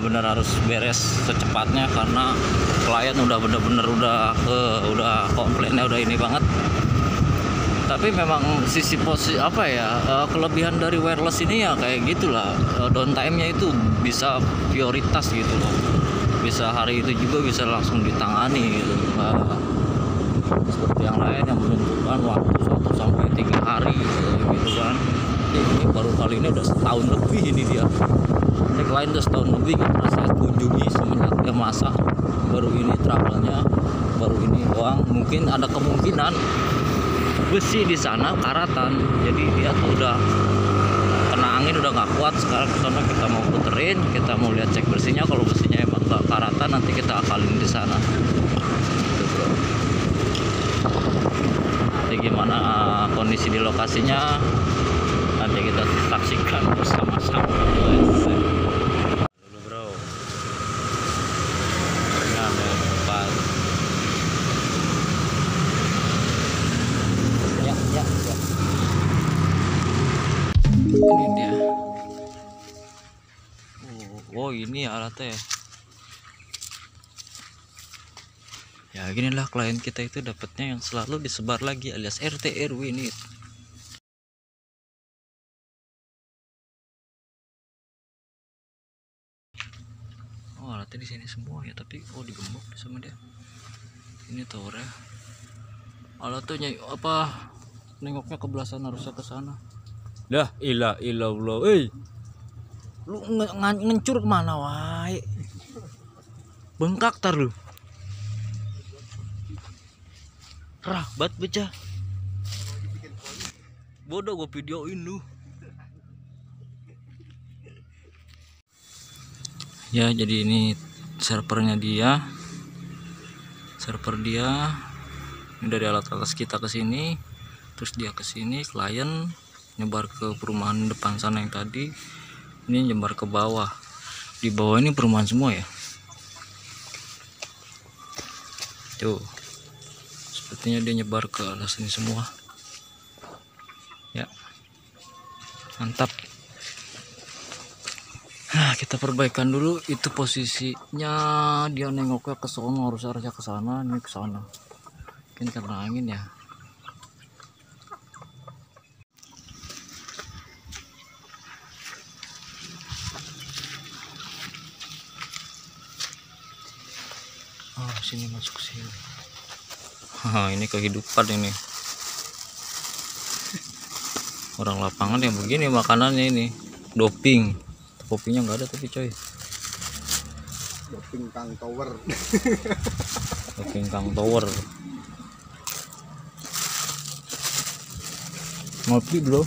benar-benar harus beres secepatnya karena klien udah bener-bener udah eh, udah komplainnya udah ini banget. Tapi memang sisi posisi apa ya eh, kelebihan dari wireless ini ya kayak gitulah. Eh, downtime-nya itu bisa prioritas gitu loh. Bisa hari itu juga bisa langsung ditangani gitu. Seperti yang lain yang menentukan waktu satu sampai tiga hari gitu kan. Ini baru kali ini udah setahun lebih ini dia ini klien udah setahun lebih nggak pernah saya kunjungi semenjak dia masak baru ini travelnya baru ini doang. Mungkin ada kemungkinan besi di sana karatan. Jadi dia tuh udah kena angin udah nggak kuat. Sekarang ke sana kita mau puterin kita mau lihat cek bersihnya kalau besinya emang nggak karatan nanti kita akalin di sana. Gitu. Jadi gimana kondisi di lokasinya nanti kita saksikan bersama-sama oh, ini alatnya ya? Ya gini lah klien kita itu dapatnya yang selalu disebar lagi alias RT RW ini. Oh alatnya di sini semua ya tapi oh digembok sama dia. Ini towernya alatnya apa nengoknya ke belah sana harusnya ke sana. Lah ilah ilallah eh lu nge- ngencur ke mana wae bengkak tar lu. Rahbat beca Bodoh gue videoin lu. Ya jadi ini servernya dia. Server dia. Ini dari alat-alat kita ke sini. Terus dia ke sini klien. Nyebar ke perumahan depan sana yang tadi Ini nyebar ke bawah. Di bawah ini perumahan semua ya? Tuh. Sepertinya dia nyebar ke alas ini semua. Ya. Mantap. Nah kita perbaikan dulu. Itu posisinya. Dia nengoknya ke sono harus arahnya ke sana ini ke sana. Mungkin karena angin ya oh sini masuk sini ini kehidupan ini. Orang lapangan yang begini makanannya ini. Doping. Kopinya nggak ada tapi coy. Doping Kang Tower. Doping Kang Tower. Ngopi bro.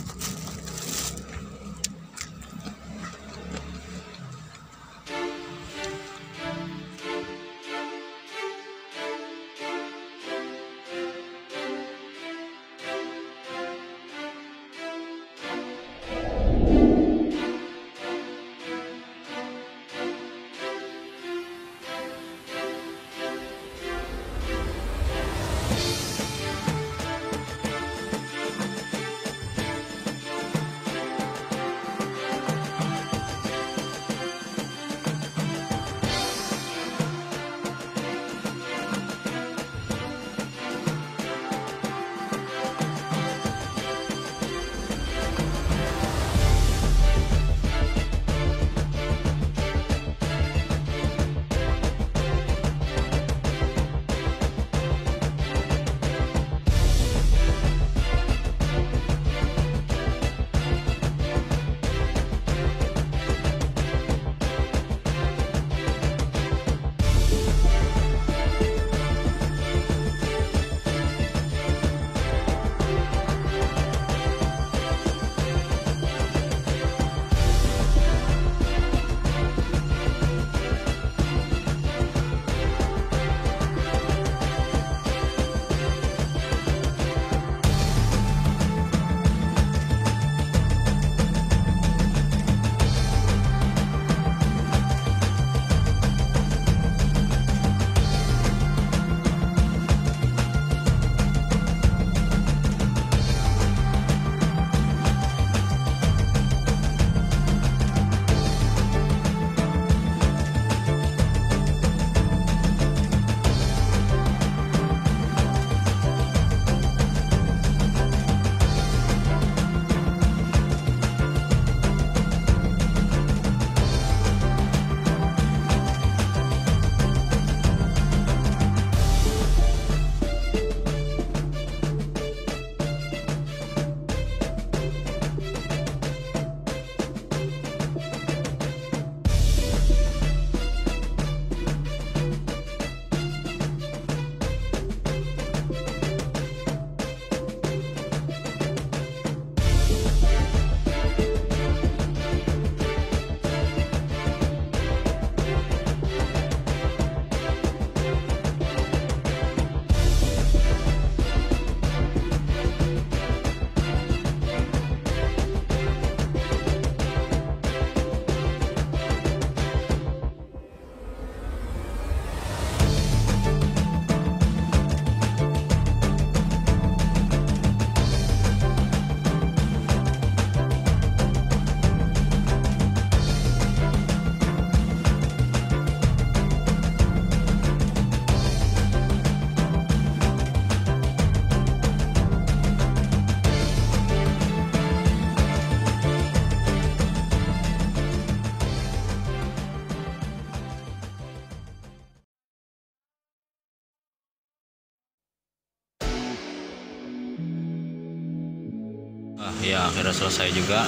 ya akhirnya selesai juga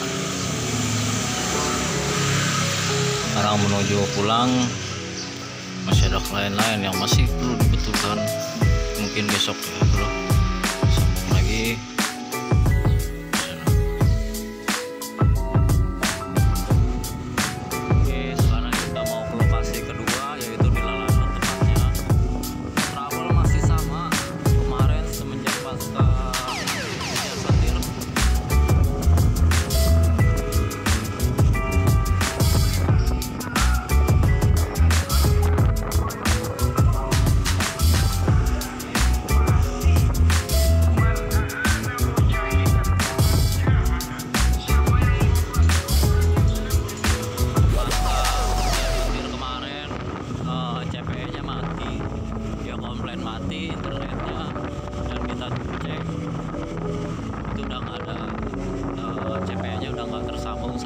sekarang menuju pulang masih ada klien lain yang masih perlu dibetulkan mungkin besok ya.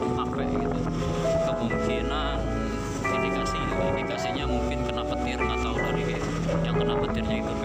capek ya, gitu. Kemungkinan indikasi indikasinya mungkin kena petir nggak tahu dari yang kena petirnya itu.